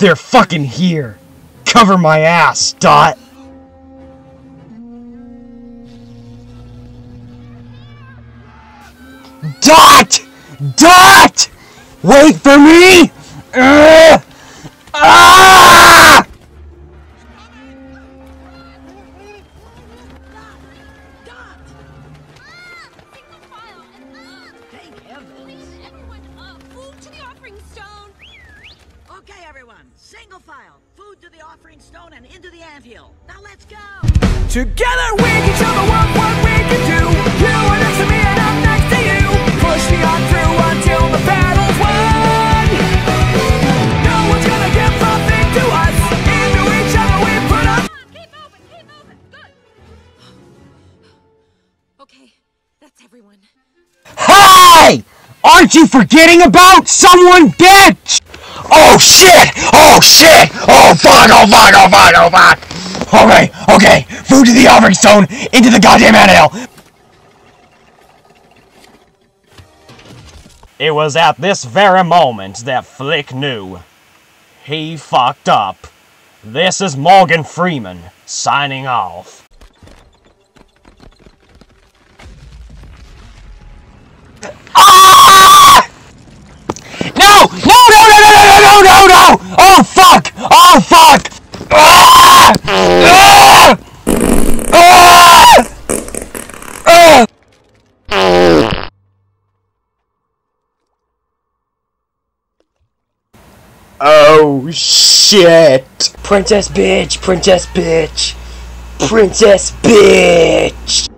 They're fucking here. Cover my ass, Dot. Dot! Dot! Wait for me! Ah! Thank heavens. Everyone, uh, food to the offering stone. Okay, everyone, single file. Food to the offering stone and into the anthill. Now let's go! Together we can show the world what we can do. You are next to me and I'm next to you. Push me on through until the battle's won. No one's gonna give nothing to us. Into each other we put up. Keep moving, keep moving. Good. Okay, that's everyone. Hey! Aren't you forgetting about someone, bitch? Oh shit! Oh shit! Oh fuck! Oh fuck! Oh fuck! Oh fuck! Okay, okay. Food to the offering stone, into the goddamn anthill. It was at this very moment that Flik knew. He fucked up. This is Morgan Freeman, signing off. Ah! No! No! No! No! No! No! No! No! No! Oh fuck! Oh fuck! Ah! Ah! Ah! Ah! Oh shit! Princess bitch! Princess bitch! Princess bitch!